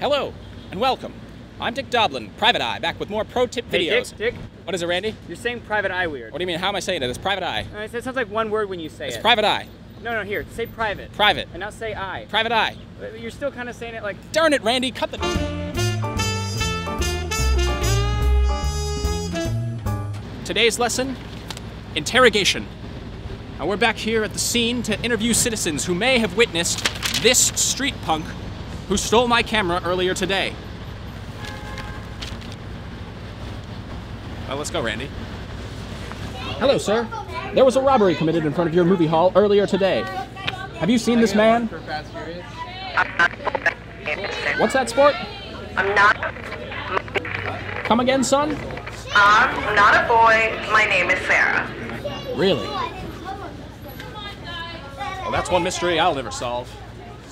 Hello and welcome. I'm Dick Doblin, Private Eye, back with more pro tip Hey, videos. Dick, Dick, What is it, Randy? you're saying private eye weird. What do you mean? How am I saying it? It's Private Eye. Uh, it sounds like one word when you say It's it. It's Private Eye. No, no, here, say private. Private. And now say I. Private Eye. But You're still kind of saying it like. Darn it, Randy, cut the. Today's lesson interrogation. Now we're back here at the scene to interview citizens who may have witnessed this street punk who stole my camera earlier today. Well, let's go, Randy. Hello, sir. There was a robbery committed in front of your movie hall earlier today. Have you seen this man? What's that sport? I'm not. Come again, son? I'm not a boy. My name is Sarah. Really? Well, that's one mystery I'll never solve.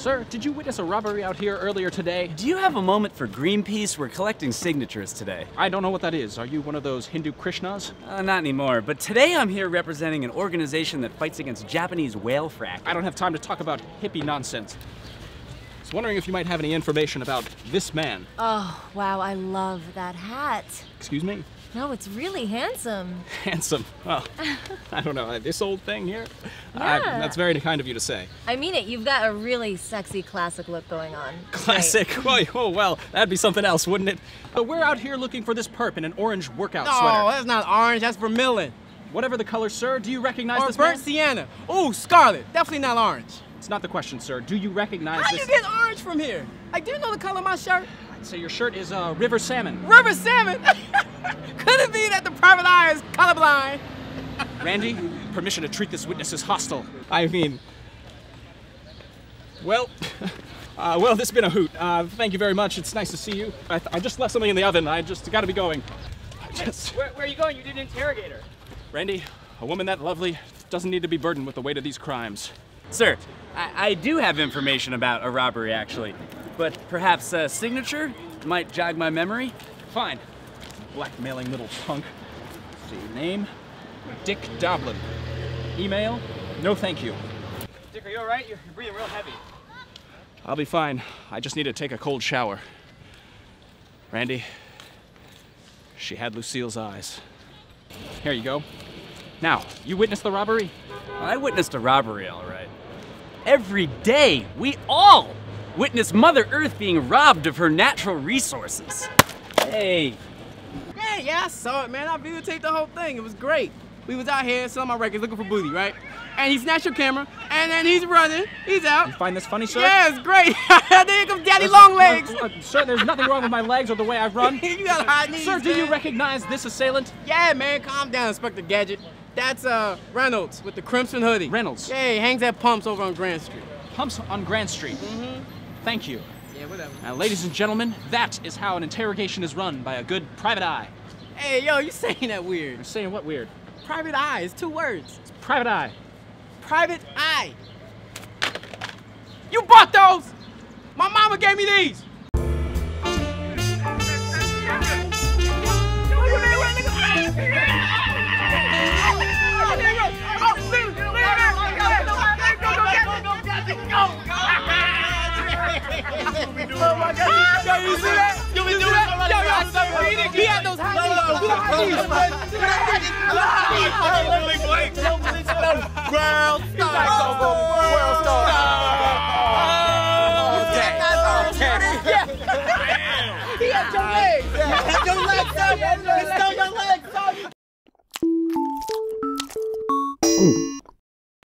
Sir, did you witness a robbery out here earlier today? Do you have a moment for Greenpeace? We're collecting signatures today. I don't know what that is. Are you one of those Hindu Krishnas? Uh, not anymore, but today I'm here representing an organization that fights against Japanese whale fracking. I don't have time to talk about hippie nonsense. I was wondering if you might have any information about this man. Oh, wow, I love that hat. Excuse me? No, it's really handsome. Handsome. Well, I don't know. This old thing here? Uh, Yeah. that's very kind of you to say. I mean it, you've got a really sexy classic look going on. Classic. Well, oh, well, that'd be something else, wouldn't it? But we're out here looking for this perp in an orange workout No, sweater. that's not orange. That's vermilion. Whatever the color, sir, do you recognize Or this burnt man? sienna. Ooh, scarlet. Definitely not orange. It's not the question, sir. Do you recognize How this? you get orange from here? Like, do you know the color of my shirt? I'd say your shirt is uh, river salmon. River salmon. Could it be that the private eye is colorblind? Randy, permission to treat this witness as hostile. I mean, well, uh, well, this has been a hoot. Uh, thank you very much. It's nice to see you. I, I just left something in the oven. I just got to be going. I just, Where, where are you going? You did an interrogator. Randy, a woman that lovely doesn't need to be burdened with the weight of these crimes. Sir, I, I do have information about a robbery actually, but perhaps a signature might jog my memory. Fine. Blackmailing little punk. see, name? Dick Doblin. Email? No, thank you. Dick, are you alright? You're, you're breathing real heavy. I'll be fine. I just need to take a cold shower. Randy, she had Lucille's eyes. Here you go. Now, you witnessed the robbery? I witnessed a robbery, all right. Every day, we all witness Mother Earth being robbed of her natural resources. Hey, Yeah, yeah, I saw it, man. I videotaped the whole thing. It was great. We was out here selling my records, looking for booty, right? And he snatched your camera, and then he's running. He's out. You find this funny, sir? Yeah, it's great. there comes Daddy Long Legs. Uh, sir, there's nothing wrong with my legs or the way I run. you got high knees. sir, do you recognize this assailant? Yeah, man, calm down, Inspector Gadget. That's uh Reynolds with the crimson hoodie. Reynolds. Yeah, he hangs at pumps over on Grand Street. Pumps on Grand Street. Thank you. Yeah, whatever. Now, ladies and gentlemen, that is how an interrogation is run by a good private eye. Hey, yo, you saying that weird? You're saying what weird? Private eye is two words. Private eye. Private eye. You bought those? My mama gave me these. Knees. Do the high knees. World star. He had your legs. He had your legs, son. He your legs,